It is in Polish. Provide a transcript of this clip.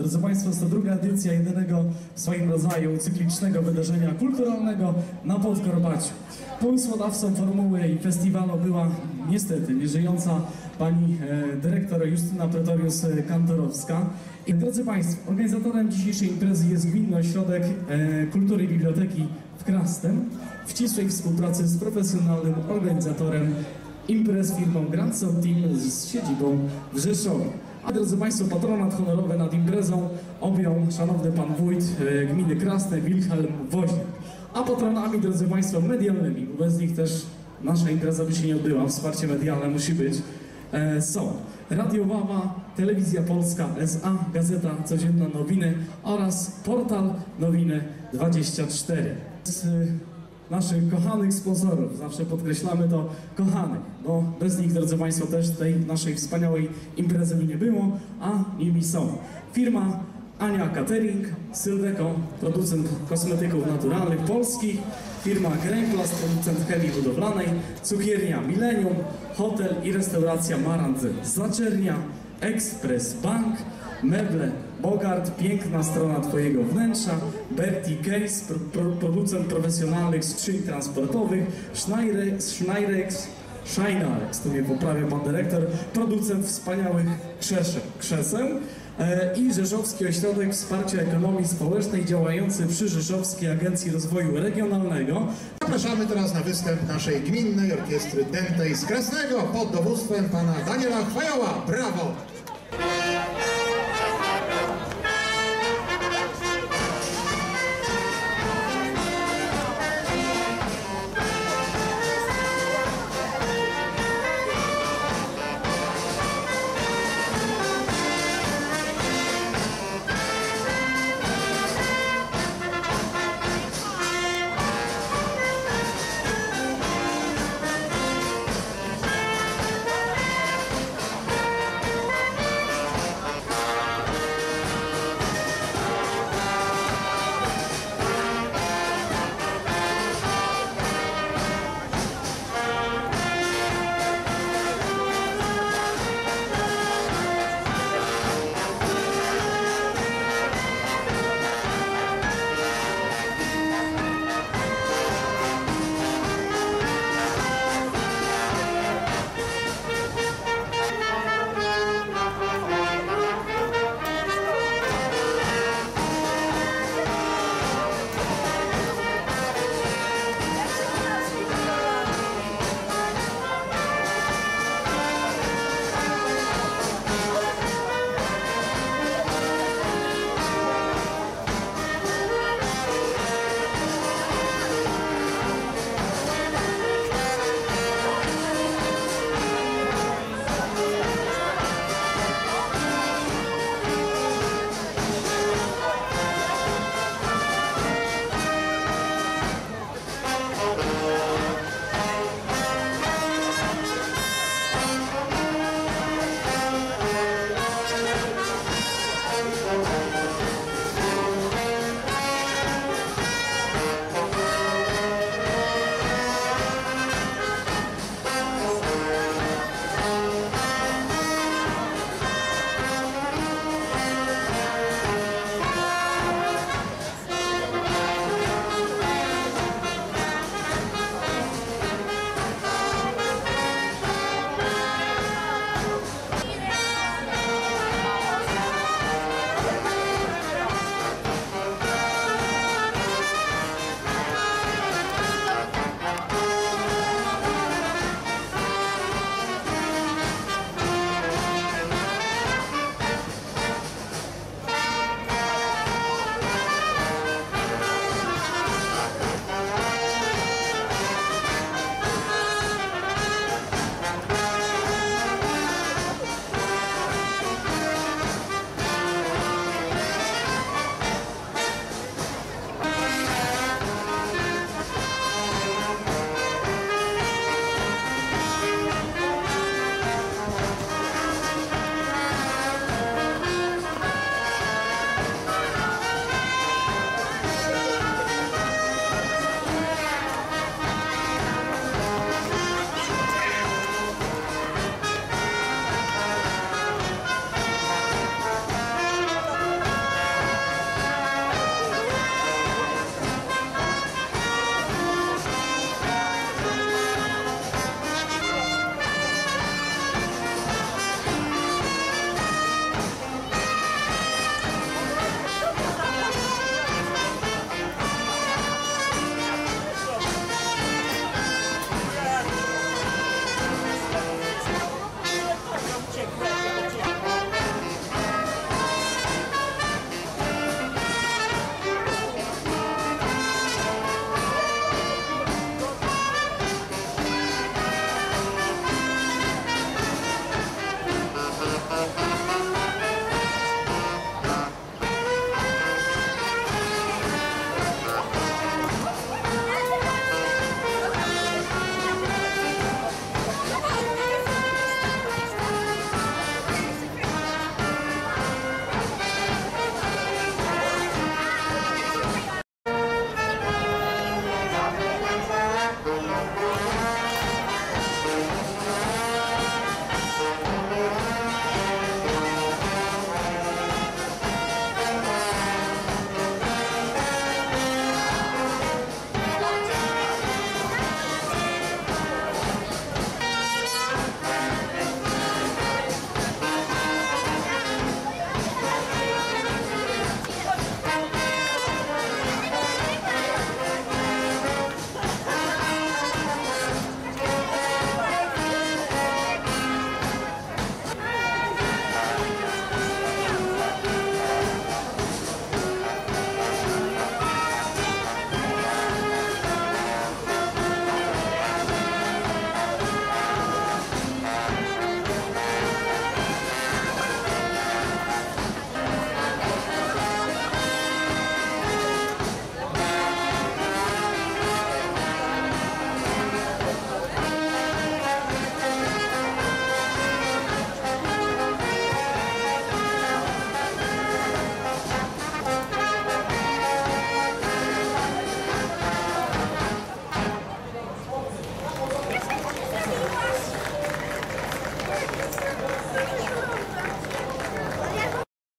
Drodzy Państwo, jest to druga edycja jedynego w swoim rodzaju cyklicznego wydarzenia kulturalnego na Podkarpaciu. Pomysłodawcą formuły i festiwalu była niestety nieżyjąca pani e, dyrektor Justyna Pretorius-Kantorowska. I drodzy Państwo, organizatorem dzisiejszej imprezy jest Gminny Ośrodek e, Kultury i Biblioteki w Krastem w ścisłej współpracy z profesjonalnym organizatorem imprez firmą Grand Team z siedzibą w Rzeszowie. A drodzy Państwo, patronat honorowy nad imprezą objął szanowny pan wójt e, gminy Krasne, Wilhelm Woźniak. A patronami, drodzy Państwo, medialnymi, bez nich też nasza impreza by się nie odbyła, wsparcie medialne musi być, e, są Radio Wawa, Telewizja Polska SA, Gazeta Codzienna Nowiny oraz portal Nowiny 24. Z, e, naszych kochanych sponsorów. Zawsze podkreślamy to kochanych, bo bez nich, drodzy Państwo, też tej naszej wspaniałej imprezy by nie było, a nimi są firma Ania Catering, Sylweko, producent kosmetyków naturalnych polskich, firma Greenplast, producent chemii budowlanej, cukiernia Millennium, hotel i restauracja Marant Zaczernia, Express Bank, Meble Bogart, piękna strona Twojego wnętrza, Bertie Case, pro, pro, producent profesjonalnych skrzyń transportowych, Schneirex, Schneirex, Scheinerex, tu mnie poprawia pan dyrektor, producent wspaniałych krzeseł, krzeseł e, i Rzeszowski Ośrodek Wsparcia Ekonomii Społecznej działający przy Rzeszowskiej Agencji Rozwoju Regionalnego. Zapraszamy teraz na występ naszej gminnej orkiestry dętej z Krasnego pod dowództwem pana Daniela Chwajoła. Brawo!